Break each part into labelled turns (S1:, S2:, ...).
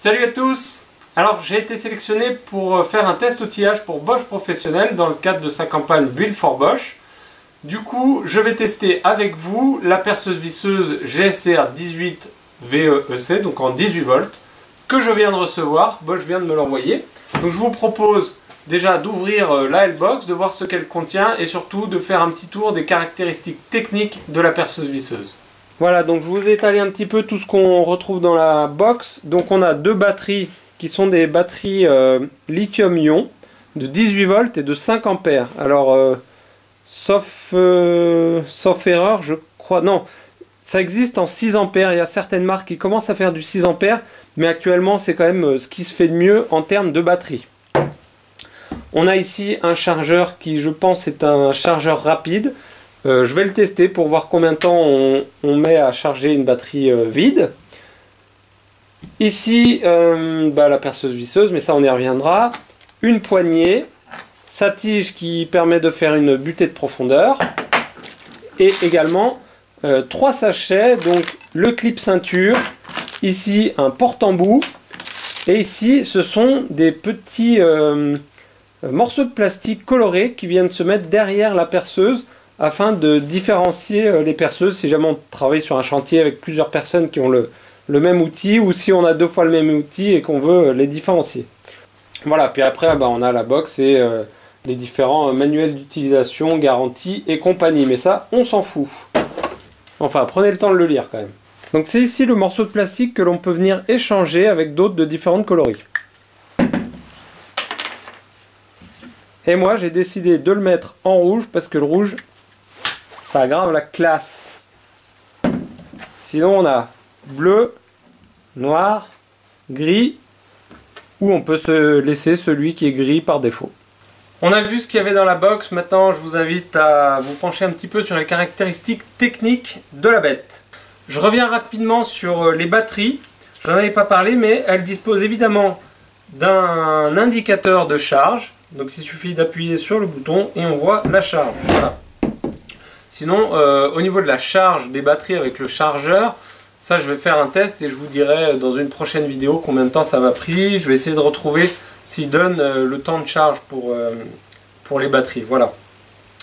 S1: Salut à tous Alors j'ai été sélectionné pour faire un test outillage pour Bosch Professionnel dans le cadre de sa campagne Build for Bosch. Du coup, je vais tester avec vous la perceuse visseuse GSR 18 VEEC, donc en 18 volts, que je viens de recevoir. Bosch vient de me l'envoyer. Donc je vous propose déjà d'ouvrir euh, la L-Box, de voir ce qu'elle contient et surtout de faire un petit tour des caractéristiques techniques de la perceuse visseuse. Voilà, donc je vous ai étalé un petit peu tout ce qu'on retrouve dans la box. Donc on a deux batteries qui sont des batteries euh, lithium-ion de 18 volts et de 5 ampères. Alors, euh, sauf, sauf erreur, je crois... Non, ça existe en 6 ampères. Il y a certaines marques qui commencent à faire du 6 ampères, mais actuellement c'est quand même ce qui se fait de mieux en termes de batterie. On a ici un chargeur qui je pense est un chargeur rapide. Euh, je vais le tester pour voir combien de temps on, met à charger une batterie euh, vide. Ici, euh, bah, la perceuse visseuse, mais ça on y reviendra. Une poignée, sa tige qui permet de faire une butée de profondeur. Et également trois sachets, donc le clip ceinture, ici un porte-embout. Et ici, ce sont des petits morceaux de plastique colorés qui viennent se mettre derrière la perceuse afin de différencier euh, les perceuses si jamais on travaille sur un chantier avec plusieurs personnes qui ont le, même outil ou si on a deux fois le même outil et qu'on veut euh, les différencier. Voilà, puis après bah, on a la box et les différents manuels d'utilisation, garantie et compagnie. Mais ça, on s'en fout. Enfin, prenez le temps de le lire quand même. Donc c'est ici le morceau de plastique que l'on peut venir échanger avec d'autres de différentes coloris. Et moi, j'ai décidé de le mettre en rouge parce que le rouge, ça aggrave la classe. Sinon, on a bleu, noir, gris, ou on peut se laisser celui qui est gris par défaut. On a vu ce qu'il y avait dans la box, maintenant je vous invite à vous pencher un petit peu sur les caractéristiques techniques de la bête. Je reviens rapidement sur euh, les batteries, j'en avais pas parlé mais elles disposent évidemment d'un indicateur de charge donc il suffit d'appuyer sur le bouton et on voit la charge. Sinon, euh, au niveau de la charge des batteries avec le chargeur, ça je vais faire un test et je vous dirai dans une prochaine vidéo combien de temps ça m'a pris. Je vais essayer de retrouver s'il donne euh, le temps de charge pour, euh, pour les batteries. Voilà.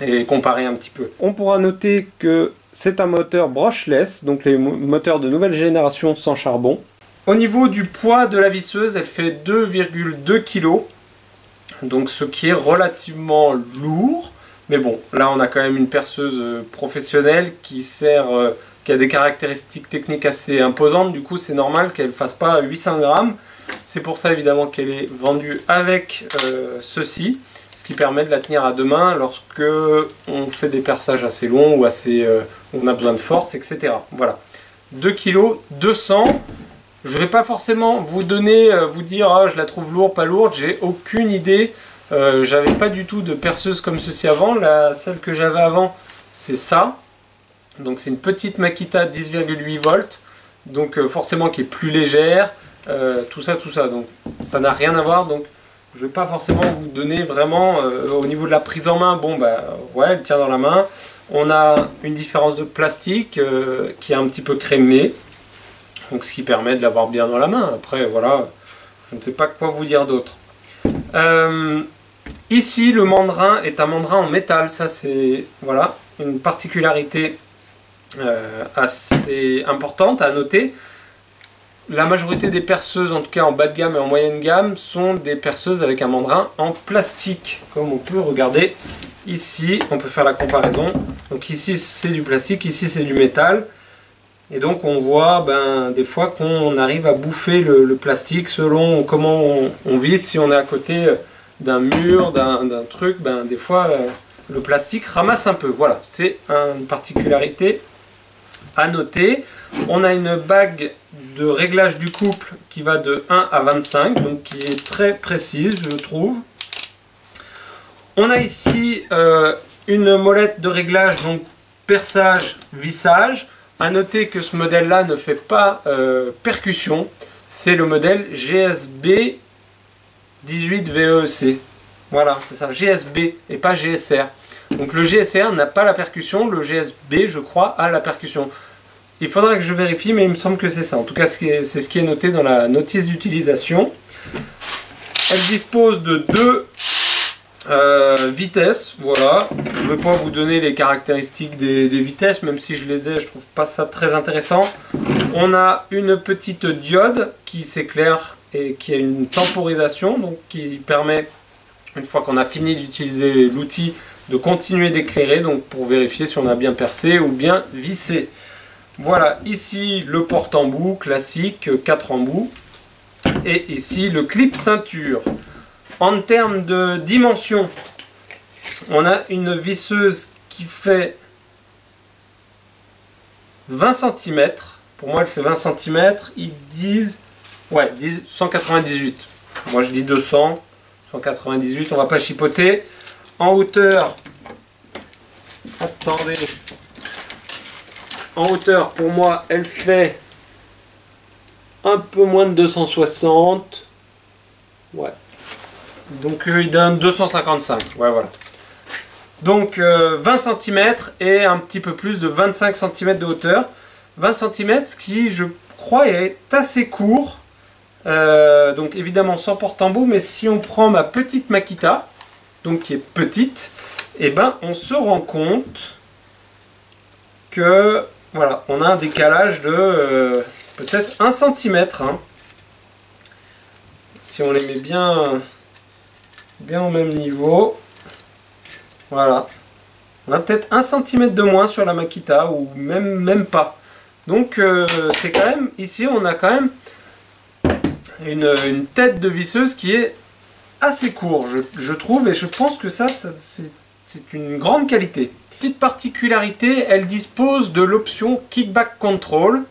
S1: Et comparer un petit peu. On pourra noter que c'est un moteur brushless, donc les moteurs de nouvelle génération sans charbon. Au niveau du poids de la visseuse, elle fait 2,2 kg donc ce qui est relativement lourd. Mais bon, là on a quand même une perceuse euh, professionnelle qui sert, euh, qui a des caractéristiques techniques assez imposantes. Du coup, c'est normal qu'elle ne fasse pas 800 grammes. C'est pour ça évidemment qu'elle est vendue avec euh, ceci, ce qui permet de la tenir à deux mains lorsque on fait des perçages assez longs ou assez, on a besoin de force, etc. Voilà. 2 kg 200 je ne vais pas forcément vous donner, vous dire ah, je la trouve lourde, pas lourde, j'ai aucune idée. Euh, j'avais pas du tout de perceuse comme ceci avant. La, celle que j'avais avant, c'est ça. Donc c'est une petite Makita 10,8 volts. Donc euh, forcément qui est plus légère. tout ça, tout ça. Donc ça n'a rien à voir. Donc je vais pas forcément vous donner vraiment au niveau de la prise en main. Bon bah ouais, elle tient dans la main. On a une différence de plastique qui est un petit peu crémée donc ce qui permet de l'avoir bien dans la main. Après, voilà, je ne sais pas quoi vous dire d'autre. Euh, ici, le mandrin est un mandrin en métal, ça c'est voilà une particularité euh, assez importante à noter. La majorité des perceuses, en tout cas en bas de gamme et en moyenne gamme, sont des perceuses avec un mandrin en plastique, comme on peut regarder ici. On peut faire la comparaison. Donc ici c'est du plastique, ici c'est du métal. Et donc on voit ben, des fois qu'on arrive à bouffer le, plastique selon comment on, vit. Si on est à côté d'un mur, d'un truc, ben, des fois euh, le plastique ramasse un peu. Voilà, c'est une particularité à noter. On a une bague de réglage du couple qui va de 1 à 25, donc qui est très précise je trouve. On a ici euh, une molette de réglage, donc perçage, vissage. A noter que ce modèle-là ne fait pas euh, percussion. C'est le modèle GSB 18 VEC. Voilà, c'est ça, GSB et pas GSR. Donc le GSR n'a pas la percussion, le GSB, je crois, a la percussion. Il faudra que je vérifie, mais il me semble que c'est ça. En tout cas, c'est ce qui est noté dans la notice d'utilisation. Elle dispose de deux euh, vitesses, voilà. Je ne vais pas vous donner les caractéristiques des, vitesses, même si je les ai, je trouve pas ça très intéressant. On a une petite diode qui s'éclaire et qui a une temporisation, donc qui permet, une fois qu'on a fini d'utiliser l'outil, de continuer d'éclairer, donc pour vérifier si on a bien percé ou bien vissé. Voilà, ici le porte-embout classique, 4 embouts. Et ici le clip ceinture. En termes de dimension, on a une visseuse qui fait 20 cm. Pour moi, elle fait 20 cm. Ils disent, ouais, 198. Moi, je dis 200. 198, on va pas chipoter. En hauteur, attendez, en hauteur, pour moi, elle fait un peu moins de 260. Ouais. Donc euh, il donne 255. Ouais, voilà. Donc 20 euh, cm et un petit peu plus de 25 cm de hauteur. 20 cm qui, je crois, est assez court. Euh, donc évidemment sans porte-embout, mais si on prend ma petite Makita, donc qui est petite, et eh ben on se rend compte que voilà, on a un décalage de peut-être 1 cm. Hein. Si on les met bien, bien au même niveau. Voilà. On a peut-être 1 cm de moins sur la Makita ou même, même pas. Donc euh, c'est quand même, ici on a quand même une, tête de visseuse qui est assez court, je, trouve, et je pense que ça c'est une grande qualité. Petite particularité, elle dispose de l'option Kickback Control.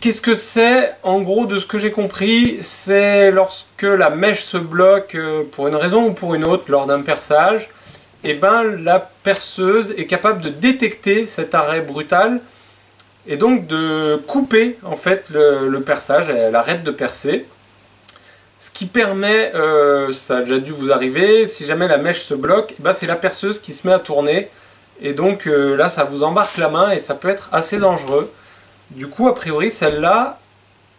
S1: Qu'est-ce que c'est En gros, de ce que j'ai compris, c'est lorsque la mèche se bloque euh, pour une raison ou pour une autre lors d'un perçage, et eh ben la perceuse est capable de détecter cet arrêt brutal et donc de couper en fait le, perçage, elle arrête de percer. Ce qui permet, euh, ça a déjà dû vous arriver, si jamais la mèche se bloque, eh ben c'est la perceuse qui se met à tourner et donc euh, là ça vous embarque la main et ça peut être assez dangereux. Du coup, a priori, celle-là,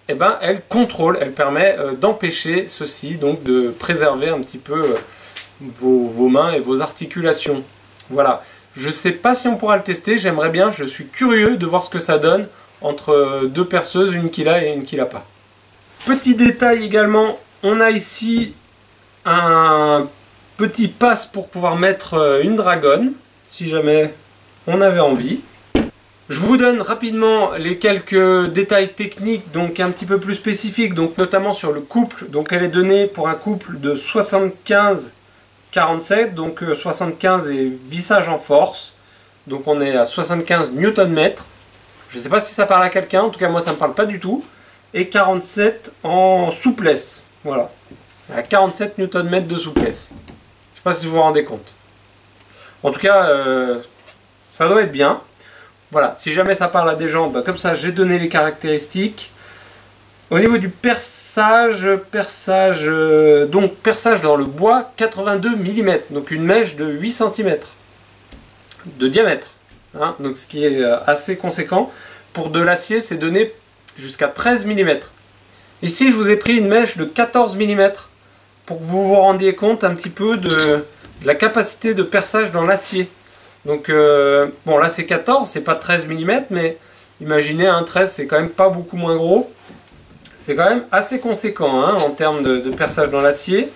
S1: eh ben, elle contrôle, elle permet euh, d'empêcher ceci, donc de préserver un petit peu euh, vos, mains et vos articulations. Voilà. Je sais pas si on pourra le tester, j'aimerais bien, je suis curieux de voir ce que ça donne entre euh, deux perceuses, une qui l'a et une qui l'a pas. Petit détail également, on a ici un petit passe pour pouvoir mettre une dragonne, si jamais on avait envie. Je vous donne rapidement les quelques détails techniques, donc un petit peu plus spécifiques, donc notamment sur le couple. Donc elle est donnée pour un couple de 75-47, donc 75 euh, est vissage en force. Donc on est à 75 Nm. Je ne sais pas si ça parle à quelqu'un, en tout cas moi ça ne me parle pas du tout. Et 47 en souplesse. Voilà. À 47 Nm de souplesse. Je ne sais pas si vous vous rendez compte. En tout cas, euh, ça doit être bien. Voilà, si jamais ça parle à des gens, bah, comme ça j'ai donné les caractéristiques. Au niveau du perçage, perçage, euh, donc perçage dans le bois 82 mm, donc une mèche de 8 cm de diamètre, hein, donc ce qui est euh, assez conséquent. Pour de l'acier, c'est donné jusqu'à 13 mm. Ici, je vous ai pris une mèche de 14 mm pour que vous vous rendiez compte un petit peu de la capacité de perçage dans l'acier. Donc, euh, bon, là c'est 14, c'est pas 13 mm, mais imaginez un 13, c'est quand même pas beaucoup moins gros. C'est quand même assez conséquent hein, en termes de, perçage dans l'acier.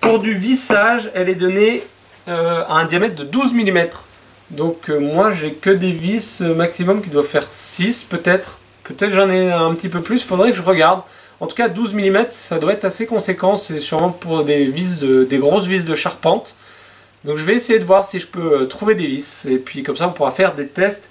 S1: Pour du vissage, elle est donnée euh, à un diamètre de 12 mm. Donc euh, moi j'ai que des vis maximum qui doivent faire 6 peut-être. Peut-être j'en ai un petit peu plus, faudrait que je regarde. En tout cas 12 mm ça doit être assez conséquent, c'est sûrement pour des vis, des grosses vis de charpente. Donc je vais essayer de voir si je peux euh, trouver des vis et puis comme ça on pourra faire des tests.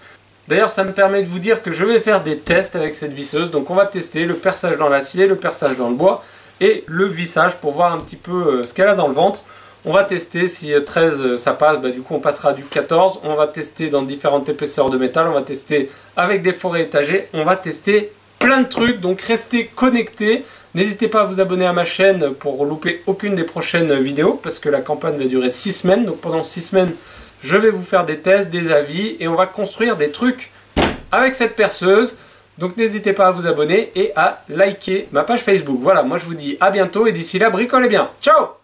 S1: D'ailleurs ça me permet de vous dire que je vais faire des tests avec cette visseuse. Donc on va tester le perçage dans l'acier, le perçage dans le bois et le vissage pour voir un petit peu euh, ce qu'elle a dans le ventre. On va tester si 13 euh, ça passe, bah, du coup on passera du 14. On va tester dans différentes épaisseurs de métal, on va tester avec des forêts étagées, on va tester plein de trucs. Donc restez connectés. N'hésitez pas à vous abonner à ma chaîne pour louper aucune des prochaines vidéos parce que la campagne va durer 6 semaines. Donc pendant 6 semaines, je vais vous faire des tests, des avis et on va construire des trucs avec cette perceuse. Donc n'hésitez pas à vous abonner et à liker ma page Facebook. Voilà, moi je vous dis à bientôt et d'ici là, bricolez bien. Ciao